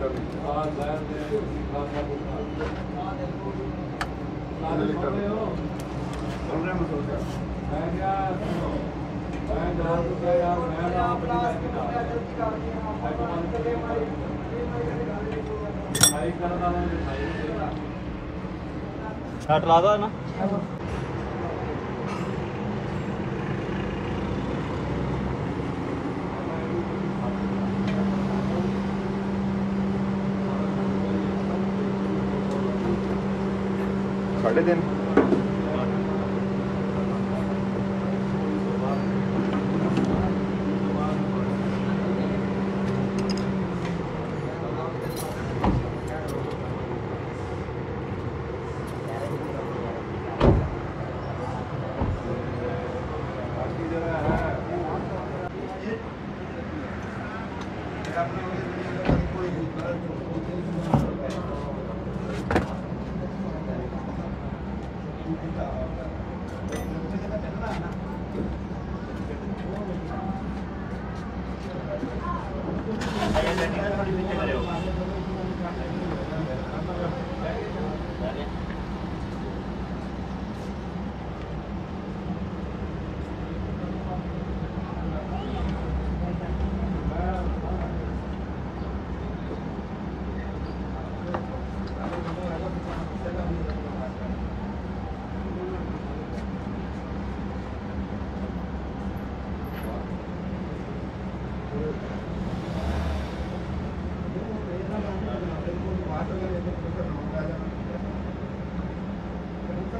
ہٹ لا دا نا Carl Eden.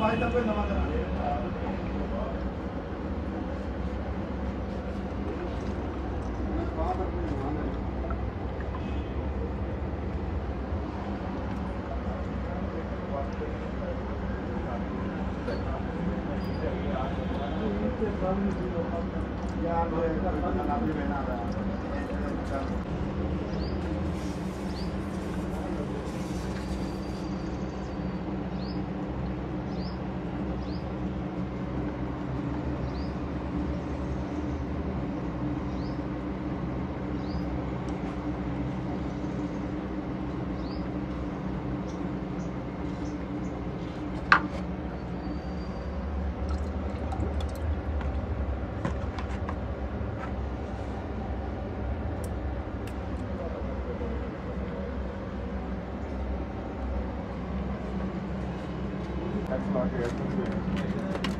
Ya, no, t no, no, no, no, no, no, no, back start here.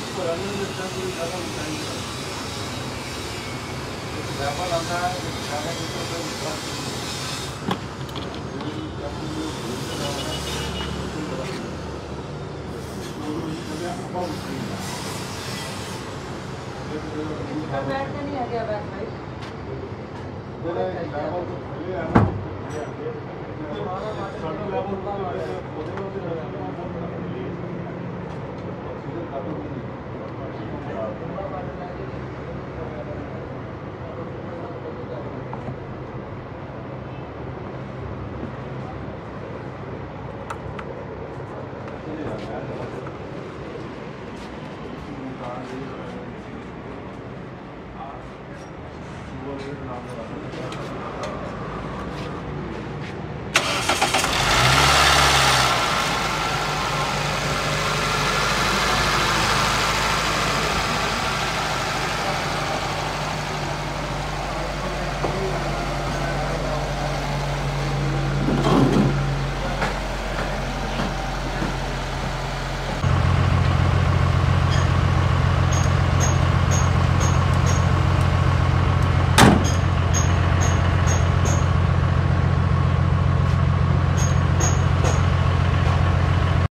ব্যাপার আমরা সারা বছর Thank you. 가격이 음.